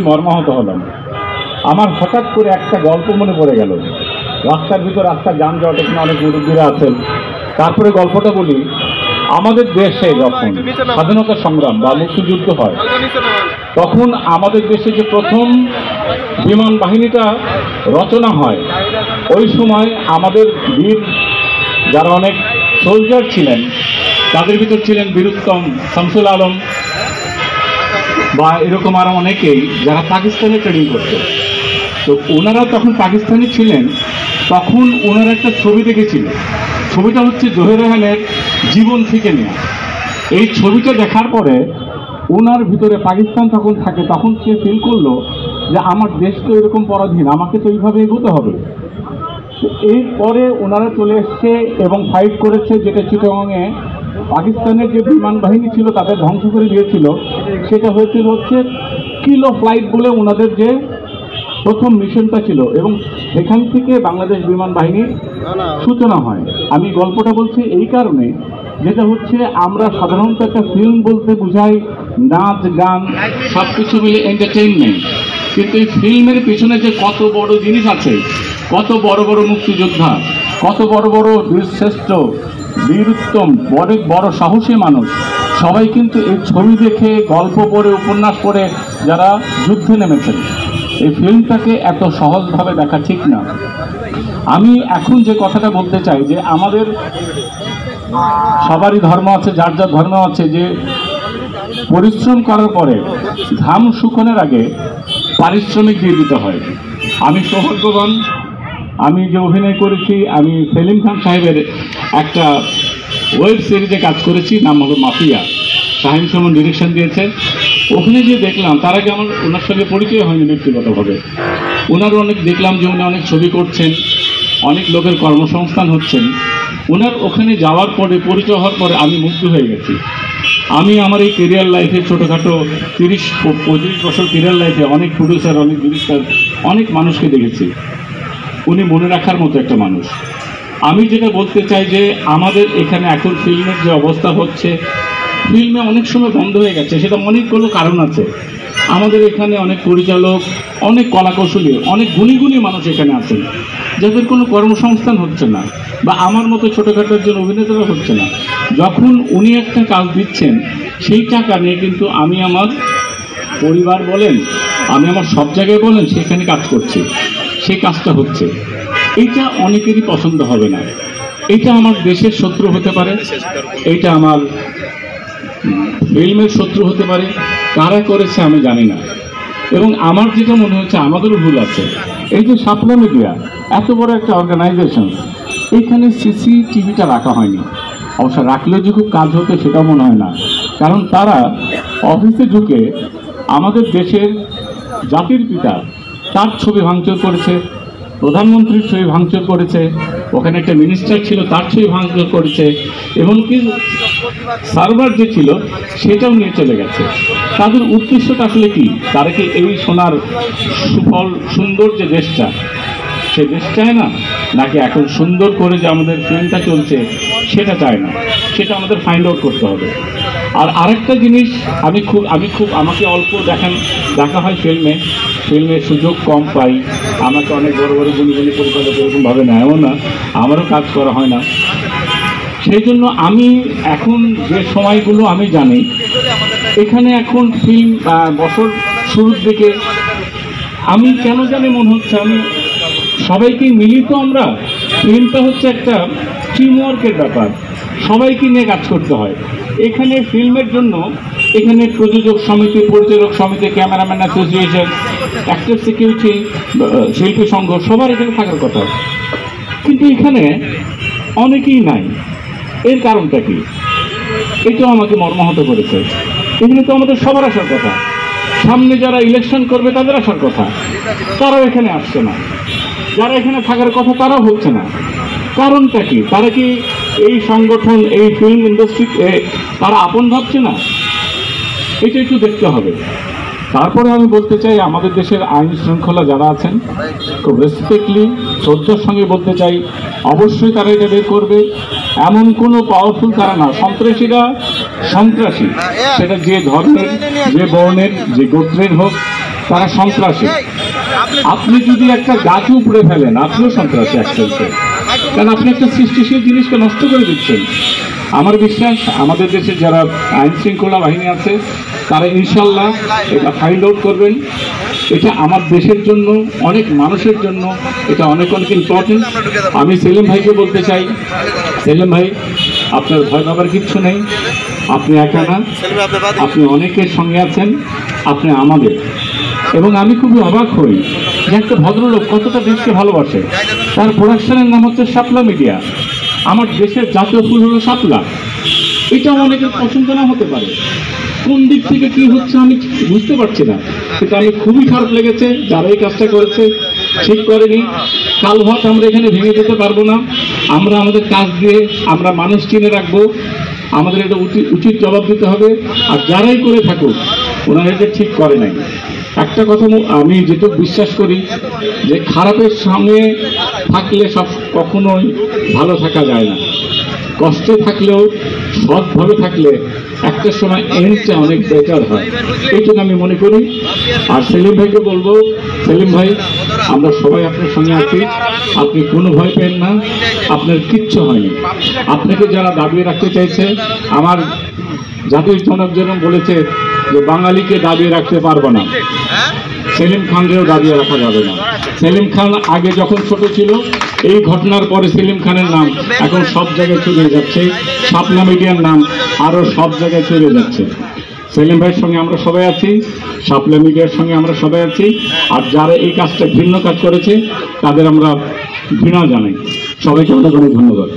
আমি মর্মাহত হলাম। আমার হঠাৎ করে একটা গল্প মনে পড়ে গেল। রাস্তার ভিতর রাস্তার যানজট এখানে অনেক মুরব্বীরা আছেন। তারপরে গল্পটা বলি, আমাদের দেশে যখন স্বাধীনতা সংগ্রাম বা মুক্তিযুদ্ধ হয়, তখন আমাদের দেশে যে প্রথম বিমান বাহিনীটা রচনা হয়, ওই সময় আমাদের বীর যারা অনেক সোলজার ছিলেন, তাদের ভিতর ছিলেন বীরুত্তম শামসুল আলম। বা এরকম আরও অনেকেই যারা পাকিস্তানে ট্রেনিং করতো। তো ওনারা তখন পাকিস্তানে ছিলেন, তখন ওনারা একটা ছবি দেখেছিল। ছবিটা হচ্ছে জহির রেহানের জীবন থেকে নেওয়া এই ছবিটা দেখার পরে ওনার ভিতরে পাকিস্তান তখন থাকে, তখন সে ফিল করল যে আমার দেশ তো এরকম পরাধীন, আমাকে তো এইভাবে এগোতে হবে। এরপরে ওনারা চলে এসছে এবং ফাইট করেছে যেটা চিটাগংয়ে পাকিস্তানের যে বিমান বাহিনী ছিল, তাদের ধ্বংস করে দিয়েছিল। সেটা হয়েছিল হচ্ছে কিলো ফ্লাইট বলে ওনাদের যে প্রথম মিশনটা ছিল এবং সেখান থেকে বাংলাদেশ বিমান বাহিনীর সূচনা হয়। আমি গল্পটা বলছি এই কারণে, যেটা হচ্ছে আমরা সাধারণত একটা ফিল্ম বলতে বুঝাই, নাচ, গান সব কিছু মিলে এন্টারটেইনমেন্ট কিন্তু এই ফিল্মের পেছনে যে কত বড় জিনিস আছে, কত বড় বড় মুক্তিযোদ্ধা, কত বড় বড় বীরশ্রেষ্ঠ বীরুত্তম বড় বড় সাহসী মানুষ সবাই কিন্তু এই ছবি দেখে, গল্প পড়ে, উপন্যাস পড়ে যারা যুদ্ধে নেমেছেন, এই ফিল্মটাকে এত সহজভাবে দেখা ঠিক না। আমি এখন যে কথাটা বলতে চাই যে আমাদের সবারই ধর্ম আছে, যার যার ধর্ম আছে, যে পরিশ্রম করার পরে ঘাম শুকনের আগে পারিশ্রমিক দিয়ে দিতে হয়। আমি সৌভাগ্যবান, আমি যে অভিনয় করেছি, আমি সেলিম খান সাহেবের একটা ওয়েব সিরিজে কাজ করেছি, নাম হলো মাফিয়া। শাহিন সুমন ডিরেকশন দিয়েছে ওখানে যে দেখলাম, তার আগে আমার ওনার সঙ্গে পরিচয় হয়নি ব্যক্তিগতভাবে। ওনারও অনেক দেখলাম যে উনি অনেক ছবি করছেন, অনেক লোকের কর্মসংস্থান হচ্ছেন। ওনার ওখানে যাওয়ার পরে, পরিচয় হওয়ার পরে আমি মুগ্ধ হয়ে গেছি। আমি আমার এই কেরিয়ার লাইফে ছোটোখাটো তিরিশ পঁয়ত্রিশ বছর কেরিয়ার লাইফে অনেক প্রডিউসার অনেক ডিরেক্টর অনেক মানুষকে দেখেছি। উনি মনে রাখার মতো একটা মানুষ। আমি যেটা বলতে চাই যে আমাদের এখানে এখন ফিল্মের যে অবস্থা হচ্ছে, ফিল্মে অনেক সময় বন্ধ হয়ে গেছে, সেটা অনেকগুলো কারণ আছে। আমাদের এখানে অনেক পরিচালক, অনেক কলাকৌশলী, অনেক গুণী গুণী মানুষ এখানে আছেন, যাদের কোনো কর্মসংস্থান হচ্ছে না বা আমার মতো ছোটোখাটো একজন অভিনেতারা হচ্ছে না। যখন উনি একটা কাজ দিচ্ছেন, সেই টাকা নিয়ে কিন্তু আমি আমার পরিবার বলেন, আমি আমার সব জায়গায় বলেন, সেখানে কাজ করছি, সেই কাজটা হচ্ছে। এইটা অনেকেরই পছন্দ হবে না। এটা আমার দেশের শত্রু হতে পারে এটা আমার ফিল্মের শত্রু হতে পারে, কারা করেছে আমি জানি না। এবং আমার যেটা মনে হচ্ছে আমাদেরও ভুল আছে, এই যে সাপলা মিডিয়া, এত বড় একটা অর্গানাইজেশন এখানে সিসিটিভিটা রাখা হয়নি। অবশ্য রাখলেও যে খুব কাজ হতো সেটা মনে হয় না। কারণ তারা অফিসে ঢুকে আমাদের দেশের জাতির পিতা তার ছবি ভাঙচুর করেছে প্রধানমন্ত্রীর ছবি ভাঙচুর করেছে, ওখানে একটা মিনিস্টার ছিল, তার ছবি ভাঙচুর করেছে, এমনকি সার্ভার যে ছিল, সেটাও নিয়ে চলে গেছে। তাদের উদ্দেশ্যটা আসলে কি? তারা কি এই সোনার সুফল, সুন্দর যে দেশটা, সে দেশ চায় না? নাকি এখন সুন্দর করে যে আমাদের ট্রেনটা চলছে, সেটা চায় না? সেটা আমাদের ফাইন্ড আউট করতে হবে। আর আরেকটা জিনিস, আমি খুব আমি খুব, আমাকে অল্প দেখান, দেখা হয় ফিল্মে। ফিল্মের সুযোগ কম পাই। আমাকে অনেক বড় বড় গুণী গুণী পরিচালক এরকমভাবে নেয়ও না। আমারও কাজ করা হয় না। সেই জন্য আমি এখন যে সময়গুলো আমি জানি, এখানে এখন ফিল্ম বছর শুরুর দিকে আমি কেন জানি মনে হচ্ছে আমি সবাইকে মিলিত আমরা। ফিল্মটা হচ্ছে একটা টিমওয়ার্কের ব্যাপার। সবাইকে নিয়ে কাজ করতে হয়। এখানে ফিল্মের জন্য এখানে প্রযোজক সমিতি, পরিচালক সমিতি, ক্যামেরাম্যান অ্যাসোসিয়েশন, অ্যাক্টর সিকিউরিটি শিল্পী সংঘ, সবার এখানে থাকার কথা। কিন্তু এখানে অনেকেই নাই। এর কারণটা কি? এটাও আমাকে মর্মাহত করেছে। এখানে তো আমাদের সবার আসার কথা। সামনে যারা ইলেকশন করবে, তাদের আসার কথা। তারাও এখানে আসছে না। যারা এখানে থাকার কথা, তারাও হচ্ছে না। কারণটা কি? তারা কি এই সংগঠন এই ফিল্ম ইন্ডাস্ট্রিতে তারা আপন ভাবছে না? এটা একটু দেখতে হবে। তারপরে আমি বলতে চাই আমাদের দেশের আইন শৃঙ্খলা যারা আছেন খুব রেসপেক্টলি শ্রদ্ধার সঙ্গে বলতে চাই অবশ্যই তারা এটা বের করবে। এমন কোনো পাওয়ারফুল তারা না। সন্ত্রাসীরা সন্ত্রাসী। সেটা যে ধর্মের যে বর্ণের যে গোত্রের হোক তারা সন্ত্রাসী। আপনি যদি একটা গাছ উপড়ে ফেলেন আপনিও সন্ত্রাসী এক কারণ আপনি একটা সৃষ্টিশীল জিনিসকে নষ্ট করে দিচ্ছেন। আমার বিশ্বাস, আমাদের দেশে যারা আইন শৃঙ্খলা বাহিনী আছে, তারা ইনশাল্লাহ এটা ফাইন্ড আউট করবেন। এটা আমার দেশের জন্য, অনেক মানুষের জন্য, এটা অনেক অনেক ইম্পর্টেন্ট আমি সেলিম ভাইকে বলতে চাই, সেলিম ভাই, আপনার ভয় পাবার কিচ্ছু নেই। আপনি একা না। আপনি অনেকের সঙ্গে আছেন, আপনি আমাদের। এবং আমি খুবই অবাক হই যে একটা ভদ্রলোক কতটা দেশকে ভালোবাসে। তার প্রোডাকশনের নাম হচ্ছে শাপলা মিডিয়া। আমার দেশের জাতীয় ফুল হলো শাপলা। এটাও অনেকের পছন্দ না হতে পারে। কোন দিক থেকে কি হচ্ছে আমি বুঝতে পারছি না। কিন্তু আমি খুবই খারাপ লেগেছে, যারা এই কাজটা করেছে, ঠিক করেনি। কালভাট আমরা এখানে ভেঙে যেতে পারব না। আমরা আমাদের কাজ দিয়ে আমরা মানুষ চিনে রাখব। আমাদের এটা উচিত জবাব দিতে হবে। আর যারাই করে থাকুক, ওনারা এটা ঠিক করে নাই। একটা কথা আমি যেটুকু বিশ্বাস করি যে খারাপের সঙ্গে থাকলে সব কখনোই ভালো থাকা যায় না। কষ্টে থাকলেও সৎভাবে থাকলে একটা সময় এন্ডটা অনেক বেটার হয়। এইটুকু আমি মনে করি, আর সেলিম ভাইকে বলব, সেলিম ভাই, আমরা সবাই আপনার সঙ্গে আছি। আপনি কোনো ভয় পেন না, আপনার কিচ্ছু হয়নি। আপনাকে যারা দাবিয়ে রাখতে চাইছে, আমার জাতির জনক যেরকম বলেছে যে বাঙালিকে দাবিয়ে রাখতে পারব না। সেলিম খানকেও দাবিয়ে রাখা যাবে না। সেলিম খান আগে যখন ছোট ছিল এই ঘটনার পরে সেলিম খানের নাম এখন সব জায়গায় চলে যাচ্ছে। স্বপ্না মিডিয়ার নাম আরও সব জায়গায় চলে যাচ্ছে। সেলিম ভাইয়ের সঙ্গে আমরা সবাই আছি সাপলা মিডিয়ার সঙ্গে আমরা সবাই আছি। আর যারা এই কাজটা ভিন্ন কাজ করেছে তাদের আমরা ঘৃণা জানাই। সবাইকে অনেক অনেক ধন্যবাদ।